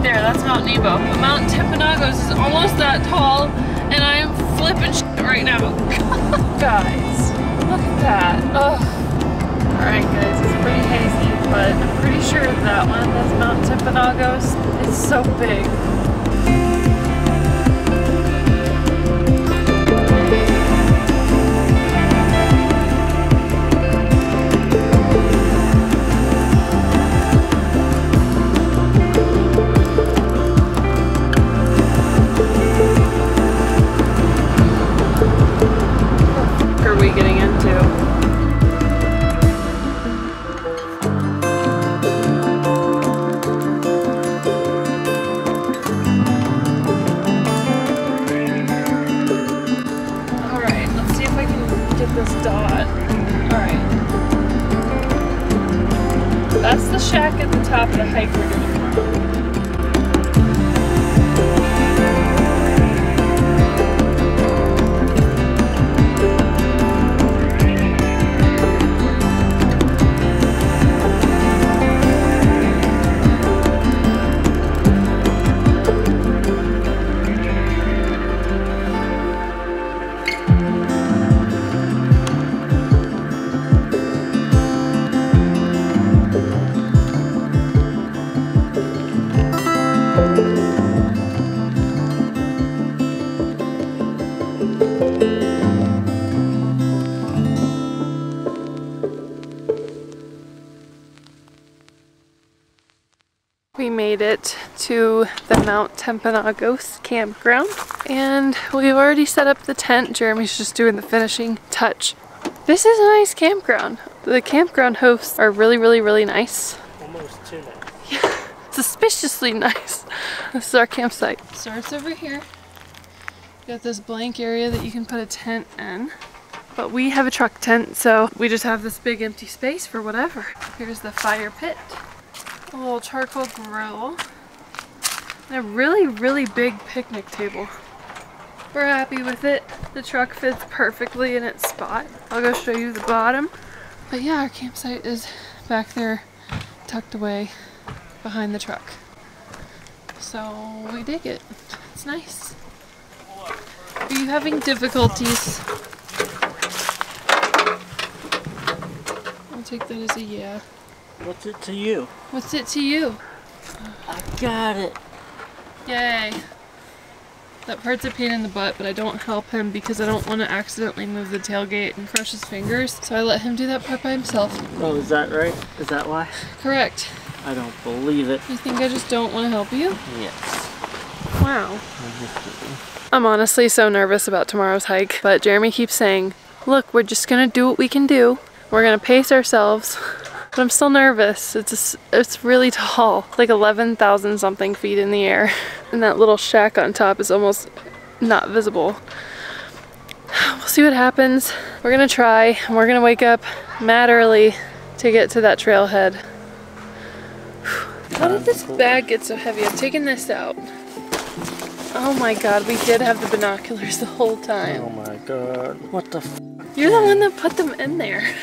is Mount Nebo, Mount Timpanogos is almost that tall, and I am flipping shit right now. guys, look at that. Ugh. Alright guys, it's pretty hazy, but I'm pretty sure that one, that's Mount Timpanogos. It's so big. Mount Timpanogos campground and we've already set up the tent. Jeremy's just doing the finishing touch. This is a nice campground. The campground hosts are really, really, really nice. Almost too nice. Suspiciously nice. This is our campsite. Starts over here. Got this blank area that you can put a tent in. But we have a truck tent, so we just have this big empty space for whatever. Here's the fire pit. A little charcoal grill. And a really, really big picnic table. We're happy with it. The truck fits perfectly in its spot. I'll go show you the bottom. But yeah, our campsite is back there tucked away behind the truck. So we dig it. It's nice. Are you having difficulties? I'll take that as a yeah. What's it to you? What's it to you? I got it. Yay. That part's a pain in the butt, but I don't help him because I don't want to accidentally move the tailgate and crush his fingers. So I let him do that part by himself. Oh, is that right? Is that why? Correct. I don't believe it. You think I just don't want to help you? Yes. Wow. I'm honestly so nervous about tomorrow's hike, but Jeremy keeps saying, look, we're just gonna do what we can do. We're gonna pace ourselves. But I'm still nervous. It's just, it's really tall, like 11,000 something feet in the air. And that little shack on top is almost not visible. We'll see what happens. We're gonna try, and we're gonna wake up mad early to get to that trailhead. How did this bag get so heavy? I'm taking this out. Oh my god, we did have the binoculars the whole time. Oh my god. What the f? You're the one that put them in there.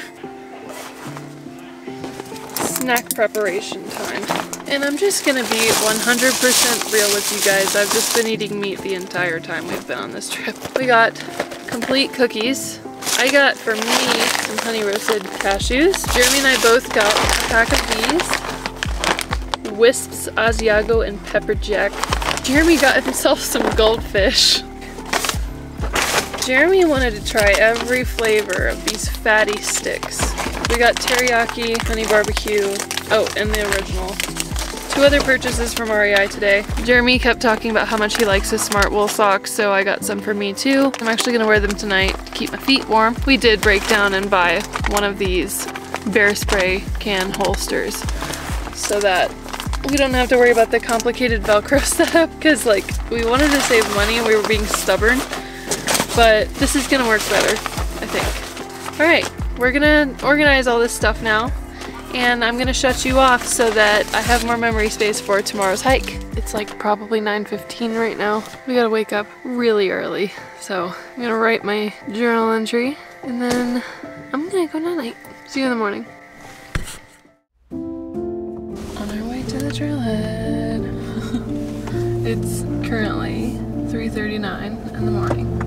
Snack preparation time. And I'm just gonna be 100% real with you guys. I've just been eating meat the entire time we've been on this trip. We got complete cookies. I got for me some honey roasted cashews. Jeremy and I both got a pack of these. Whisps, Asiago, and pepper jack. Jeremy got himself some goldfish. Jeremy wanted to try every flavor of these fatty sticks. We got teriyaki, honey barbecue, oh, and the original. Two other purchases from REI today. Jeremy kept talking about how much he likes his smart wool socks, so I got some for me too. I'm actually gonna wear them tonight to keep my feet warm. We did break down and buy one of these bear spray can holsters so that we don't have to worry about the complicated Velcro setup because like we wanted to save money, and we were being stubborn, but this is gonna work better, I think. All right, we're gonna organize all this stuff now and I'm gonna shut you off so that I have more memory space for tomorrow's hike. It's like probably 9.15 right now. We gotta wake up really early. So I'm gonna write my journal entry and then I'm gonna go night. See you in the morning. On our way to the trailhead. It's currently 3.39 in the morning.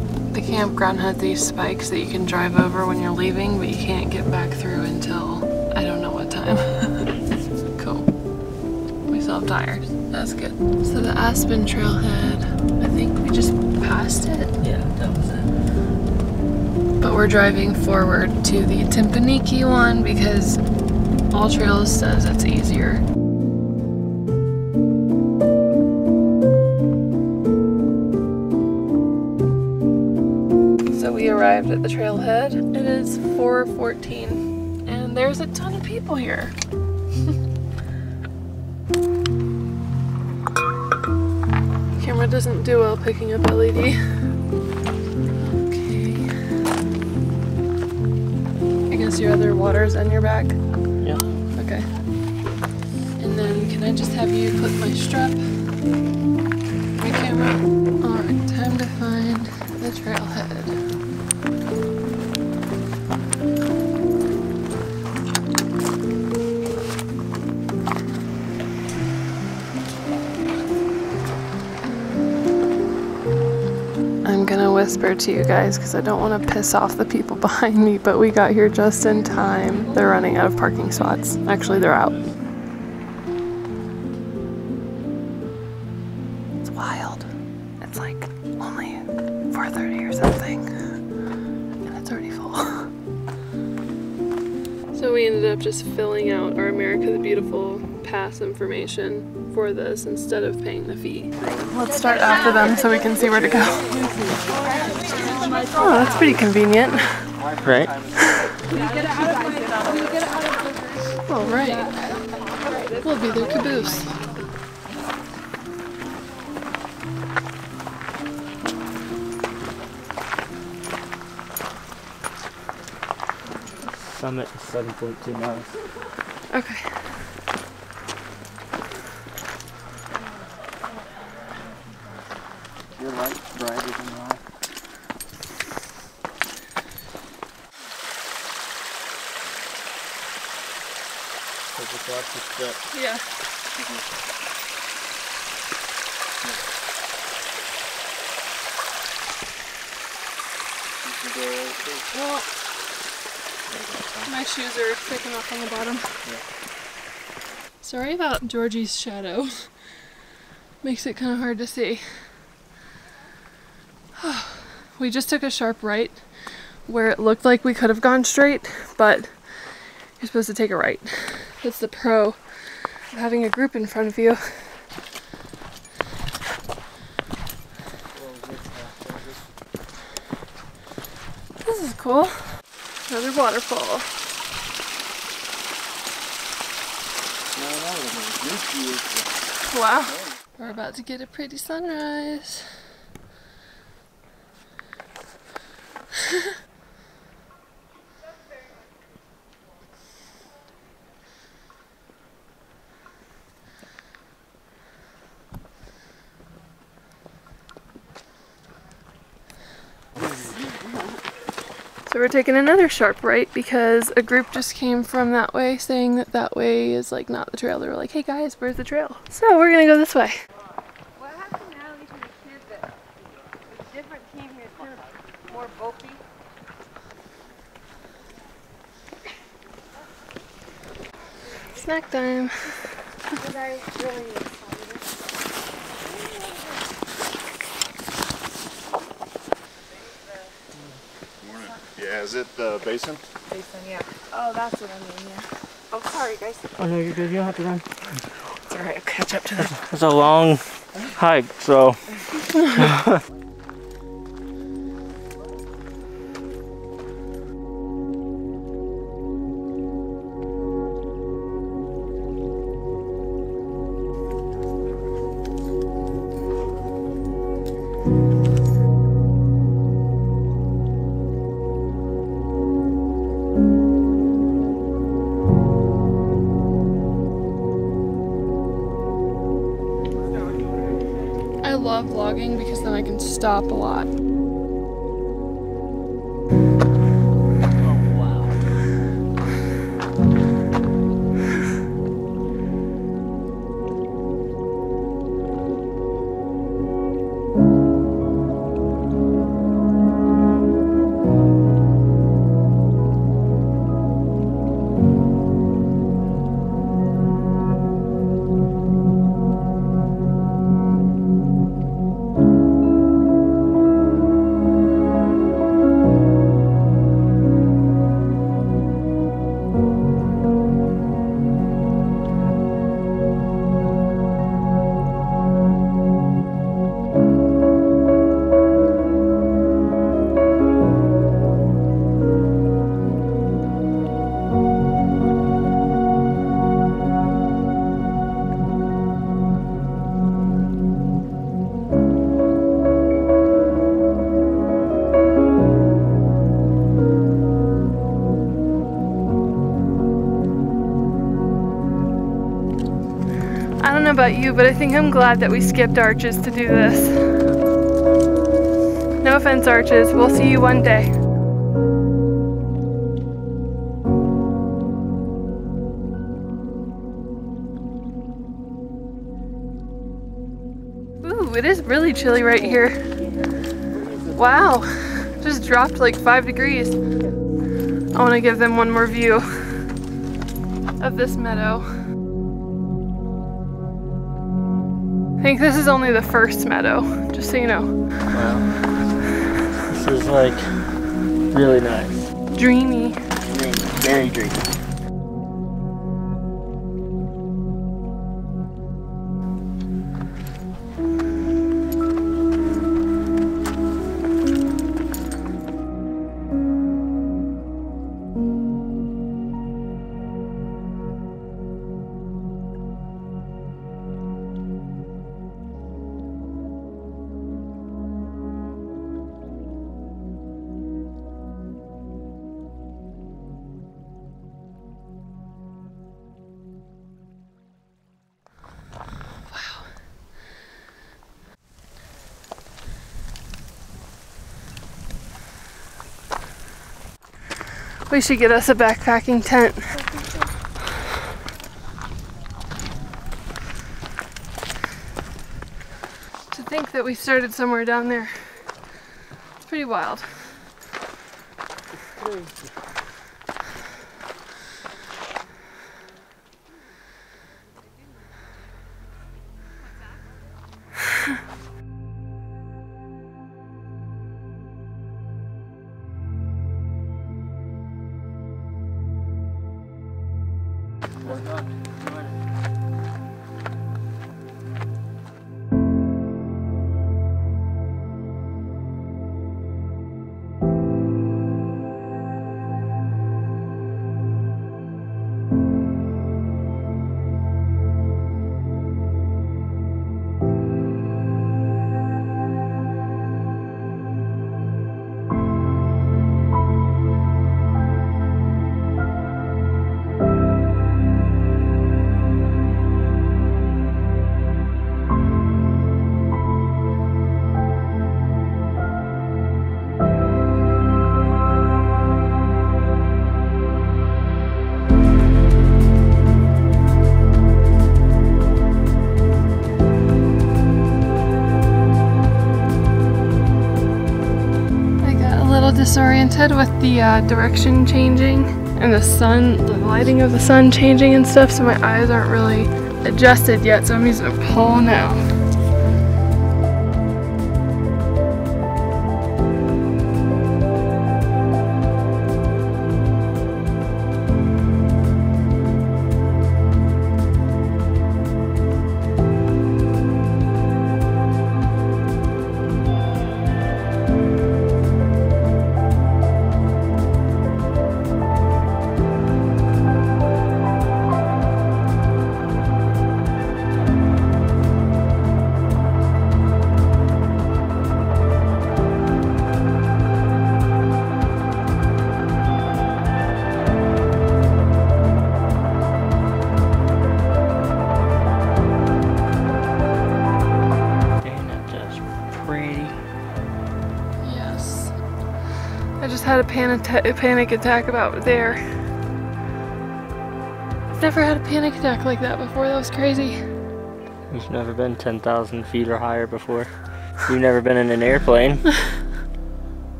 The campground had these spikes that you can drive over when you're leaving, but you can't get back through until I don't know what time. cool. We still have tires. That's good. So the Aspen Trailhead, I think we just passed it. Yeah, that was it. But we're driving forward to the Timpooneke one because All Trails says it's easier. Arrived at the trailhead. It is 4:14 and there's a ton of people here. Camera doesn't do well picking up LED. Okay. I guess your other water's on your back. Yeah. Okay. And then can I just have you put my strap? My camera? Alright, time to find whisper to you guys because I don't want to piss off the people behind me, but we got here just in time. They're running out of parking spots. Actually, they're out. It's wild. It's like only 4:30 or something, and it's already full. So we ended up just filling out our America the Beautiful pass information for this instead of paying the fee. Let's start after them so we can see where to go. Oh, that's pretty convenient. Right? All right. We'll be their caboose. Summit is 7.2 miles. Okay. Your light's brighter than mine. So just watch your step. Yeah. You can go right there. Well, my shoes enough on the bottom. Sorry about Georgie's shadow. Makes it kind of hard to see. we just took a sharp right where it looked like we could have gone straight, but you're supposed to take a right. That's the pro of having a group in front of you. This is cool. Another waterfall. Wow. We're about to get a pretty sunrise. we're taking another sharp right because a group just came from that way saying that that way is like not the trail. They were like, hey guys, where's the trail? So we're gonna go this way. What happened now to the kid that a different team here too? More bulky? Snack time. Was I really excited? Yeah, is it the basin? Basin, yeah. Oh, that's what I mean, yeah. Oh, sorry, guys. Oh no, you're good. You don't have to run. It's alright, I'll catch up to them. It's a long hike, so. stop but I think I'm glad that we skipped arches to do this. No offense, arches. We'll see you one day. Ooh, it is really chilly right here. Wow, just dropped like five degrees. I want to give them one more view of this meadow. I think this is only the first meadow, just so you know. Wow. This is like really nice. Dreamy. Dreamy. Very dreamy. We should get us a backpacking tent. To think that we started somewhere down there. It's pretty wild. I disoriented with the uh, direction changing and the sun, the lighting of the sun changing and stuff, so my eyes aren't really adjusted yet, so I'm using a pole now. A panic, panic attack about there. I've never had a panic attack like that before. That was crazy. You've never been 10,000 feet or higher before. You've never been in an airplane.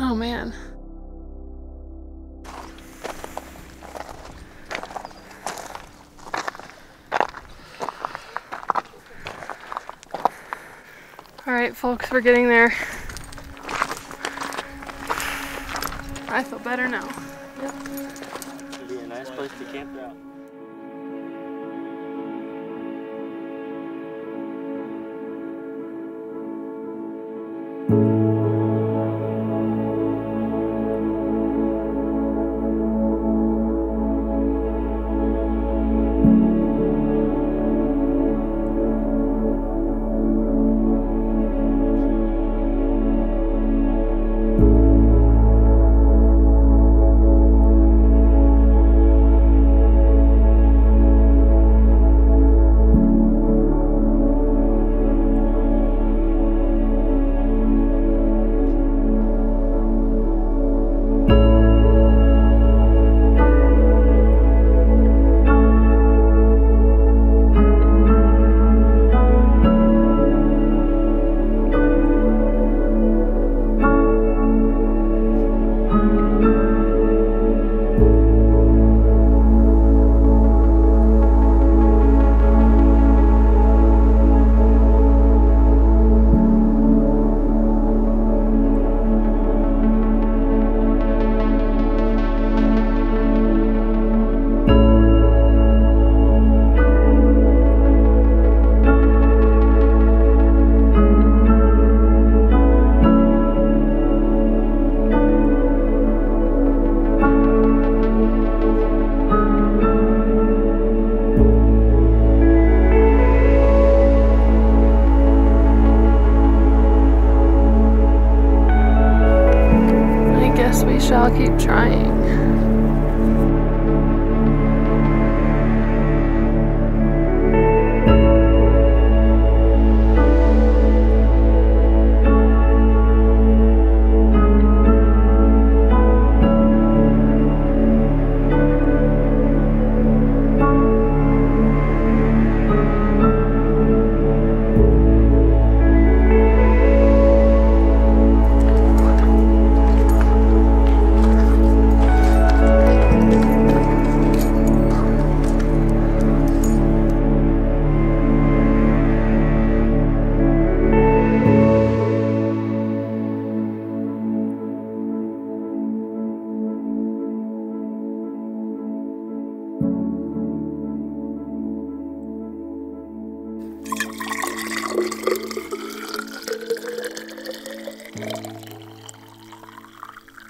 Oh man. All right, folks, we're getting there. Place to camp out.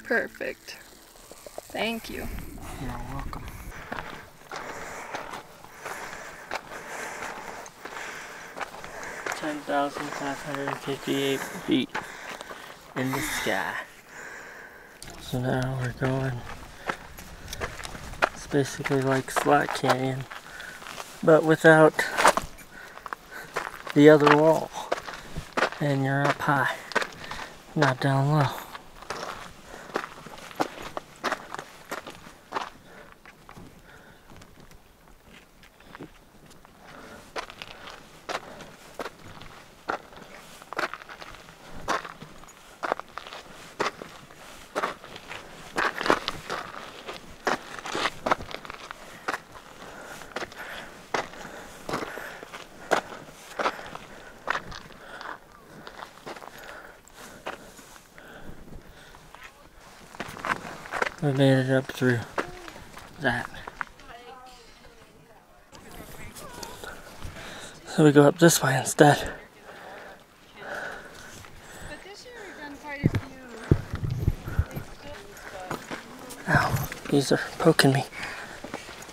Perfect. Thank you. You're welcome. Ten thousand five hundred and fifty-eight feet in the sky. So now we're going. It's basically like Slot Canyon, but without the other wall. And you're up high, not down low. We made it up through that. So we go up this way instead. But this year we've done quite a few. big studies, but Ow, these are poking me.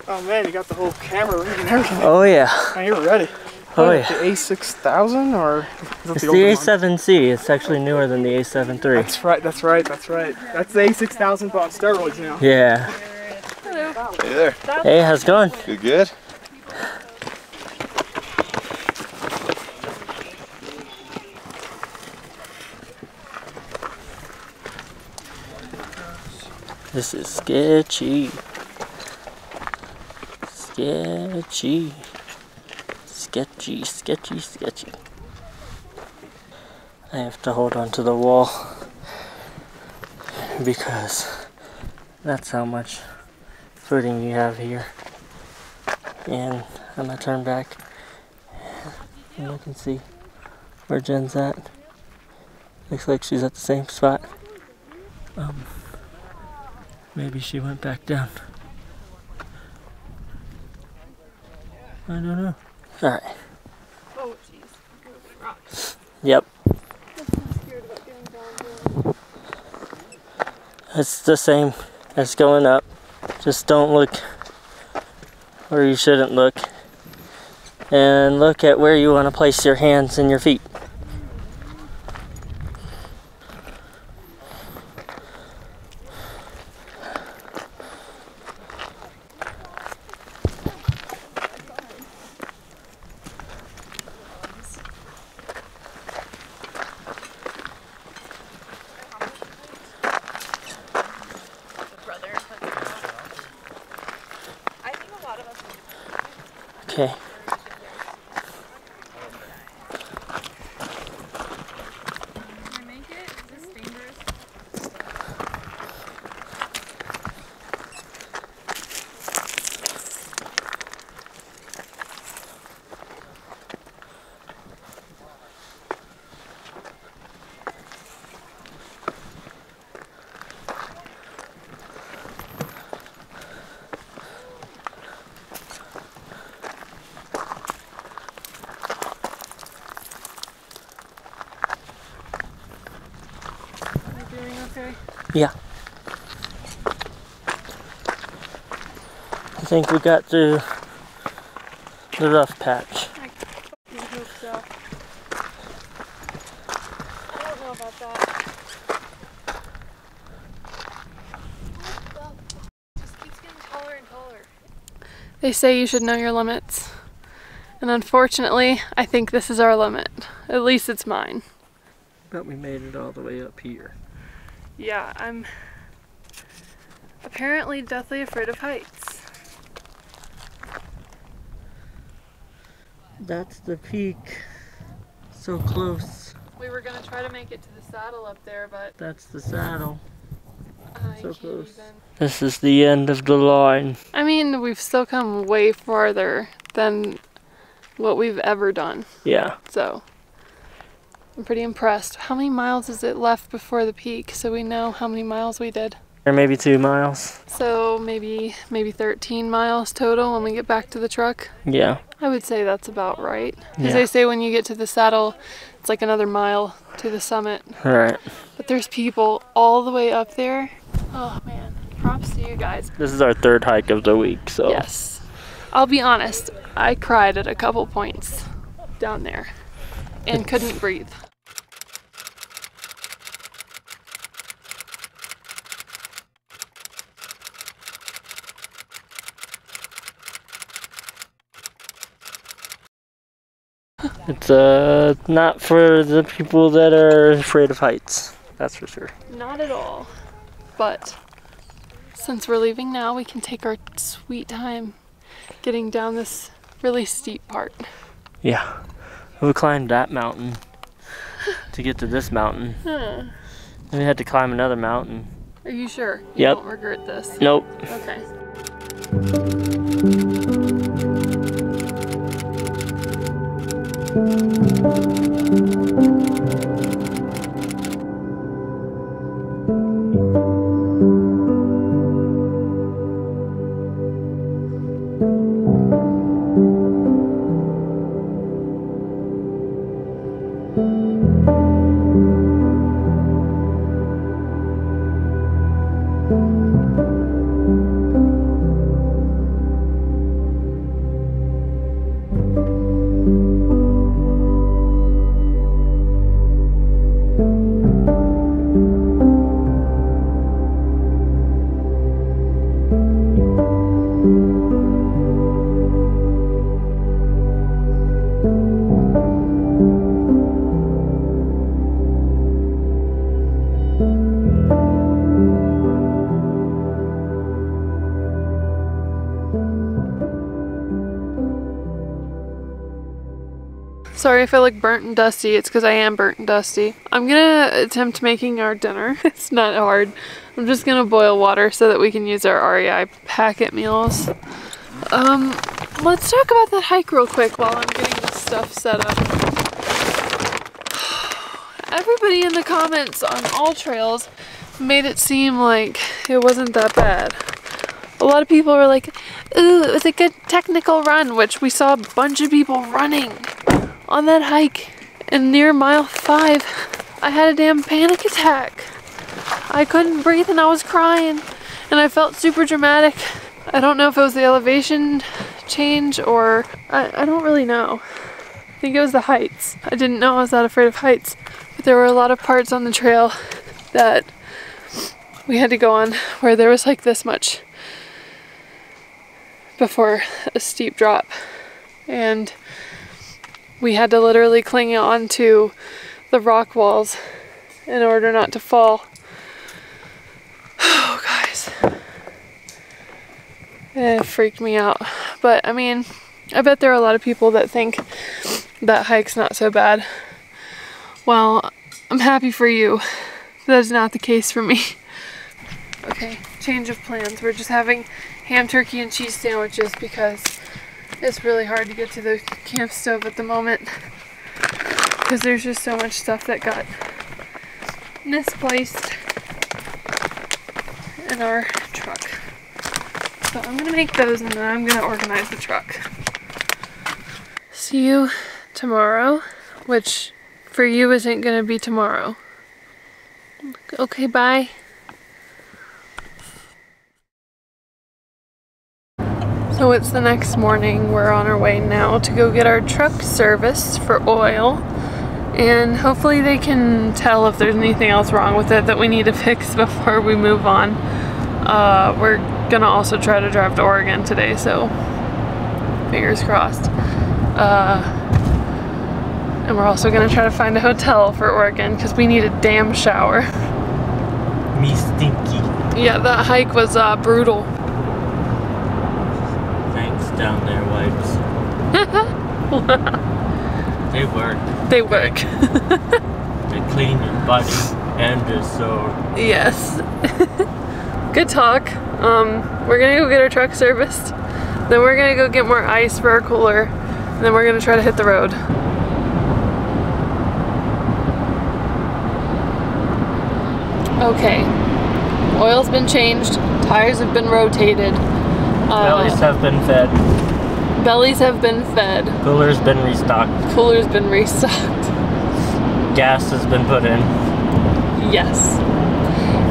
Oh man, you got the whole camera rig and everything. Oh yeah, Now you're ready. Oh yeah. The A6000 or is that It's the the older one? A7C. It's actually newer than the A7 III. That's right, that's right, that's right. That's the A6000 but on steroids now. Yeah. Hey there. Hey, how's it going? Good, good. This is sketchy. Sketchy. Sketchy, sketchy, sketchy. I have to hold on to the wall because that's how much footing you have here. And I'm gonna turn back and you can see where Jen's at. Looks like she's at the same spot. Um, Maybe she went back down. I don't know. Alright. Oh, jeez. Yep. scared about getting down It's the same as going up. Just don't look where you shouldn't look. And look at where you want to place your hands and your feet. Yeah. I think we got through the rough patch. I hope so. I don't know about that. Taller taller. They say you should know your limits. And unfortunately, I think this is our limit. At least it's mine. But we made it all the way up here. Yeah, I'm apparently deathly afraid of heights. That's the peak. So close. We were gonna try to make it to the saddle up there, but That's the saddle. I So close. even. This is the end of the line. I mean, we've still come way farther than what we've ever done. Yeah. So I'm pretty impressed. How many miles is it left before the peak so we know how many miles we did? Or maybe two miles. So maybe maybe 13 miles total when we get back to the truck. Yeah. I would say that's about right. Because Yeah. they say when you get to the saddle, it's like another mile to the summit. Alright. But there's people all the way up there. Oh man, props to you guys. This is our third hike of the week, so. Yes. I'll be honest, I cried at a couple points down there and couldn't breathe. It's uh not for the people that are afraid of heights. That's for sure. Not at all. But since we're leaving now, we can take our sweet time getting down this really steep part. Yeah. We climbed that mountain to get to this mountain. Huh. Then we had to climb another mountain. Are you sure? You Yep. don't regret this. Nope. Okay. Sorry if I feel like burnt and dusty. It's because I am burnt and dusty. I'm gonna attempt making our dinner. it's not hard. I'm just gonna boil water so that we can use our REI packet meals. Um, let's talk about that hike real quick while I'm getting this stuff set up. Everybody in the comments on all trails made it seem like it wasn't that bad. A lot of people were like, ooh, it was a good technical run, which we saw a bunch of people running on that hike. And near mile five, I had a damn panic attack. I couldn't breathe and I was crying. And I felt super dramatic. I don't know if it was the elevation change or I, I don't really know. I think it was the heights. I didn't know I was that afraid of heights. But there were a lot of parts on the trail that we had to go on where there was like this much before a steep drop. And we had to literally cling on to the rock walls in order not to fall. Oh, guys. It freaked me out. But I mean, I bet there are a lot of people that think that hike's not so bad. Well, I'm happy for you. That is not the case for me. Okay, change of plans. We're just having ham, turkey, and cheese sandwiches because it's really hard to get to the camp stove at the moment because there's just so much stuff that got misplaced in our truck. So I'm gonna make those and then I'm gonna organize the truck. See you tomorrow, which for you isn't gonna be tomorrow. Okay, bye. So it's the next morning. We're on our way now to go get our truck serviced for oil. And hopefully they can tell if there's anything else wrong with it that we need to fix before we move on. Uh, we're gonna also try to drive to Oregon today, so fingers crossed. Uh, and we're also gonna try to find a hotel for Oregon because we need a damn shower. Me stinky. Yeah, that hike was uh, brutal. Down there, wipes. they work. They work. They clean your body and your soul. yes. Good talk. Um, we're gonna go get our truck serviced. Then we're gonna go get more ice for our cooler. And then we're gonna try to hit the road. Okay. Oil's been changed. Tires have been rotated. Bellies have been fed. bellies have been fed. Cooler's been restocked. Cooler's been restocked. Gas has been put in. Yes.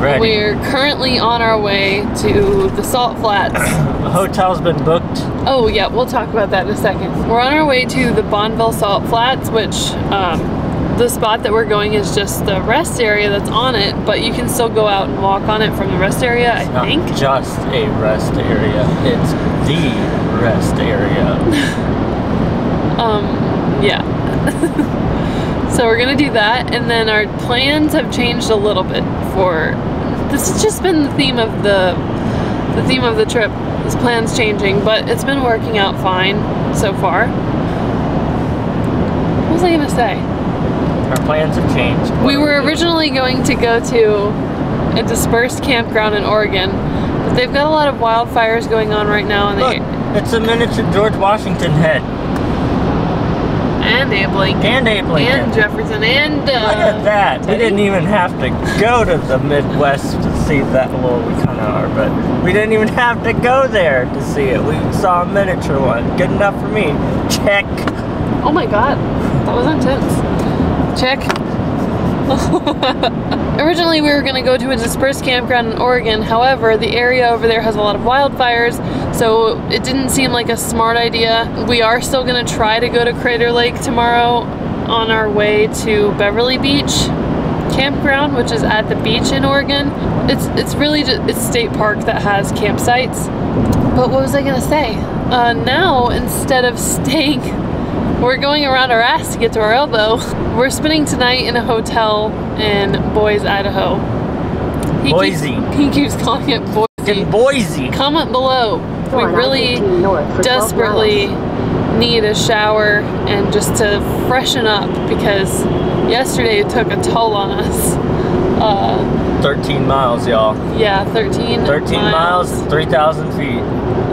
Ready. We're currently on our way to the Salt Flats. The hotel's been booked. Oh yeah, we'll talk about that in a second. We're on our way to the Bonneville Salt Flats, which um, the spot that we're going is just the rest area that's on it, but you can still go out and walk on it from the rest area, I Not think. just a rest area. It's the rest area. Um, yeah. so we're gonna do that, and then our plans have changed a little bit for. This has just been the theme of the the theme of the trip. This plan's changing, but it's been working out fine so far. What was I gonna say? Our plans have changed. We were originally going to go to a dispersed campground in Oregon, but they've got a lot of wildfires going on right now, and Look, they it's a miniature George Washington head. and Abe Lincoln And Abe Lincoln. and Jefferson and uh, Look at that. We didn't even have to go to the Midwest to see that. Well, we kind of are, but we didn't even have to go there to see it. We saw a miniature one. Good enough for me. Check. Oh my god, that was intense. Check. Originally, we were going to go to a dispersed campground in Oregon. However, the area over there has a lot of wildfires, so it didn't seem like a smart idea. We are still going to try to go to Crater Lake tomorrow on our way to Beverly Beach campground, which is at the beach in Oregon. It's it's really just it's state park that has campsites. But what was I gonna say? Uh, now instead of staying we're going around our ass to get to our elbow. We're spending tonight in a hotel in Boise, Idaho. He Boise. Keeps, he keeps calling it Boise. In Boise. Comment below. We really desperately need a shower and just to freshen up because yesterday it took a toll on us. Uh, 13 miles, y'all. yeah, 13, 13 miles, 3,000 feet.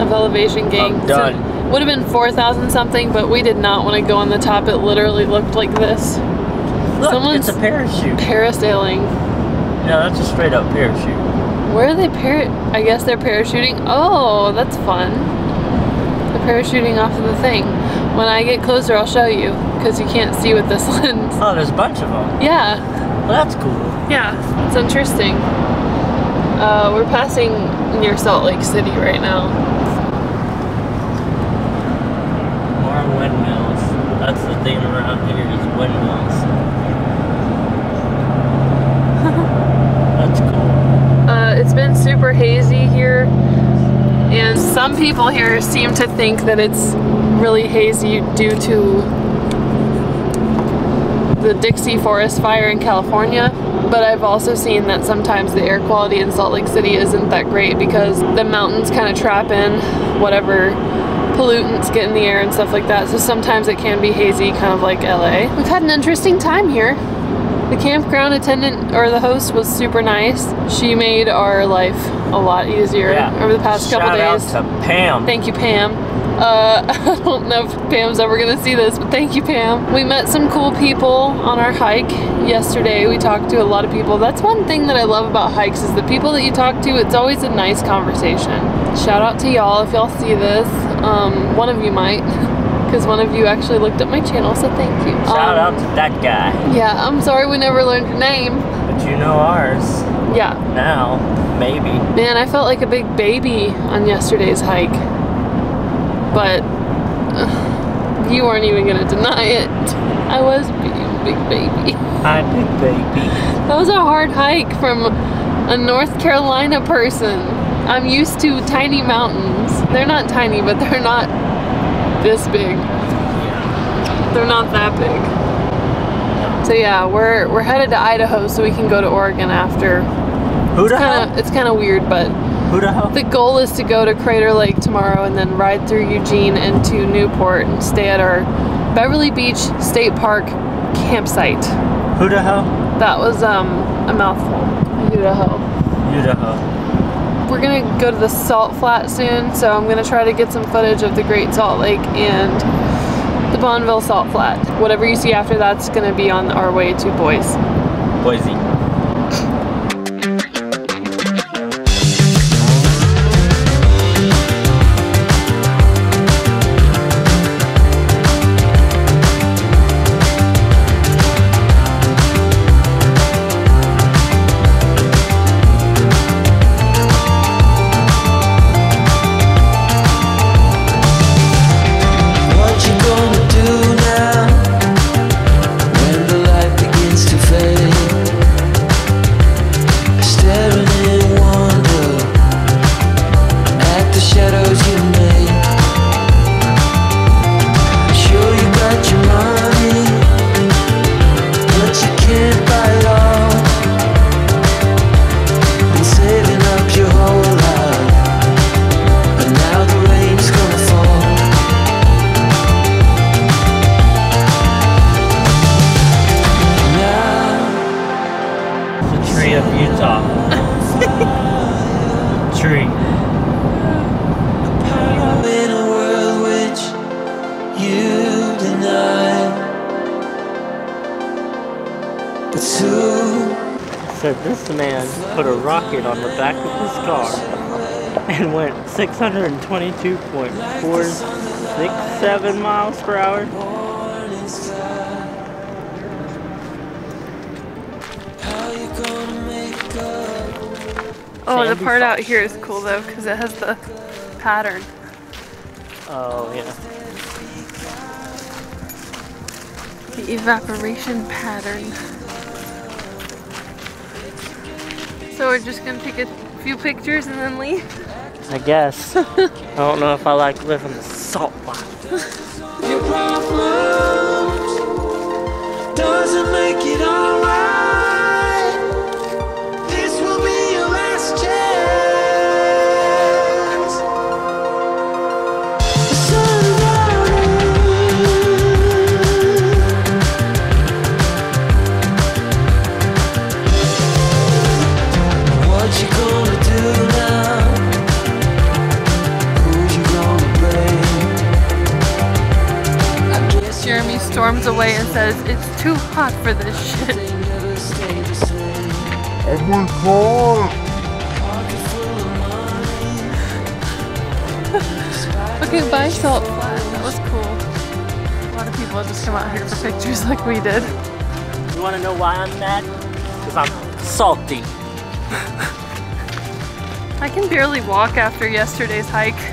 of elevation gain. I'm done. Would have been 4,000 something, but we did not want to go on the top. It literally looked like this. Look, Someone's- it's a parachute. Parasailing. Yeah, that's a straight up parachute. Where are they par? I guess they're parachuting. Oh, that's fun. They're parachuting off of the thing. When I get closer, I'll show you because you can't see with this lens. Oh, there's a bunch of them. Yeah, Well, that's cool. yeah, it's interesting. Uh, we're passing near Salt Lake City right now. More windmills. Theme around here is windmills. that's cool. Uh, it's been super hazy here, and some people here seem to think that it's really hazy due to the Dixie Forest fire in California. But I've also seen that sometimes the air quality in Salt Lake City isn't that great because the mountains kind of trap in whatever pollutants get in the air and stuff like that. So sometimes it can be hazy, kind of like LA. We've had an interesting time here. The campground attendant or the host was super nice. She made our life a lot easier Yeah. over the past Shout couple out days. to Pam. Thank you, Pam. Uh, I don't know if Pam's ever gonna see this, but thank you, Pam. We met some cool people on our hike yesterday. We talked to a lot of people. That's one thing that I love about hikes is the people that you talk to. It's always a nice conversation. Shout out to y'all if y'all see this. Um, one of you might, because one of you actually looked up my channel, so thank you. Shout Um, out to that guy. Yeah, I'm sorry we never learned your name. But you know ours Yeah, now. Maybe. Man, I felt like a big baby on yesterday's hike. But uh, you aren't even gonna deny it. I was being a big baby. Hi, big baby. That was a hard hike from a North Carolina person. I'm used to tiny mountains. They're not tiny, but they're not this big. They're not that big. So yeah, we're we're headed to Idaho so we can go to Oregon after. Who the hell? it's kind of weird, but Who the hell? the goal is to go to Crater Lake tomorrow and then ride through Eugene into Newport and stay at our Beverly Beach State Park campsite. Who the hell? That was um a mouthful. Idaho. Idaho. We're gonna go to the Salt Flat soon, so I'm gonna try to get some footage of the Great Salt Lake and the Bonneville Salt Flat. Whatever you see after that's gonna be on our way to Boise. Boise. 622.467 miles per hour. how you gonna make up? Oh, the part out here is cool though, because it has the pattern. Oh yeah. The evaporation pattern. So we're just gonna take a few pictures and then leave? I guess. I don't know if I like living the salt life. Jeremy storms away and says, It's too hot for this shit. they never stay the same. Okay, bye Salt Flat. That was cool. A lot of people just come out here for pictures like we did. You want to know why I'm mad? Because I'm salty. I can barely walk after yesterday's hike.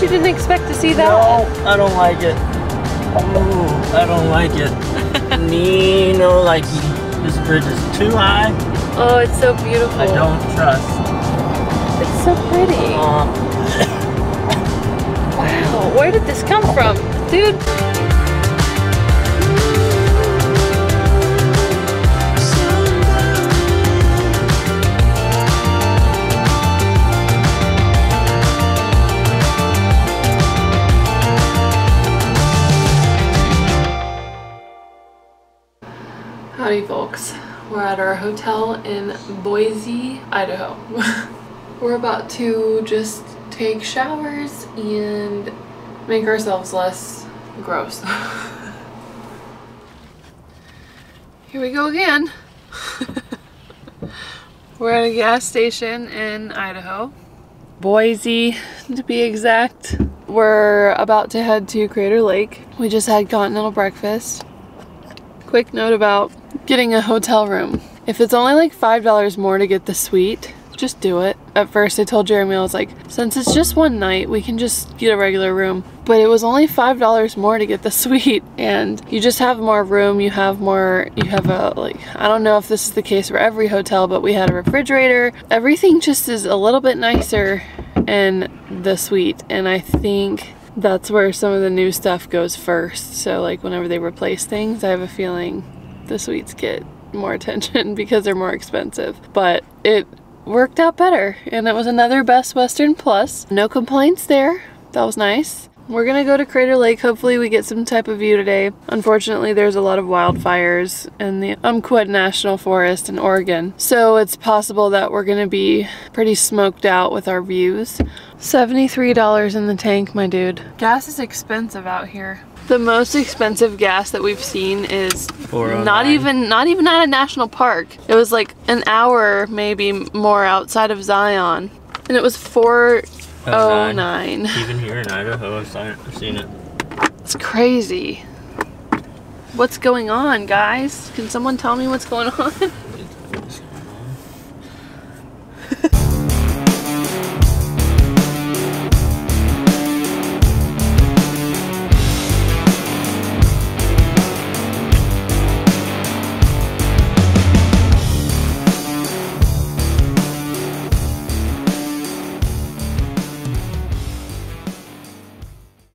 You didn't expect to see that. No, I don't like it. Ooh, I don't like it. Me, no like this bridge is too high. Oh, it's so beautiful. I don't trust. It's so pretty. Um, Wow, where did this come from? Dude, Howdy folks. We're at our hotel in Boise, Idaho. We're about to just take showers and make ourselves less gross. Here we go again. We're at a gas station in Idaho. Boise to be exact. We're about to head to Crater Lake. We just had continental breakfast. Quick note about getting a hotel room. If it's only like $5 more to get the suite, just do it. At first I told Jeremy, I was like, since it's just one night, we can just get a regular room. But it was only $5 more to get the suite and you just have more room, you have more, you have a, like, I don't know if this is the case for every hotel, but we had a refrigerator. Everything just is a little bit nicer in the suite and I think that's where some of the new stuff goes first. So like whenever they replace things, I have a feeling the suites get more attention because they're more expensive. But it worked out better and it was another Best Western Plus. No complaints there. That was nice. We're gonna go to Crater Lake. Hopefully we get some type of view today. Unfortunately, there's a lot of wildfires in the Umpqua National Forest in Oregon. So it's possible that we're gonna be pretty smoked out with our views. $73 in the tank, my dude. Gas is expensive out here. The most expensive gas that we've seen is not oh even not even at a national park. It was like an hour maybe more outside of Zion. And it was 09. 09. Even here in Idaho, I've seen it. It's crazy. What's going on, guys? Can someone tell me what's going on?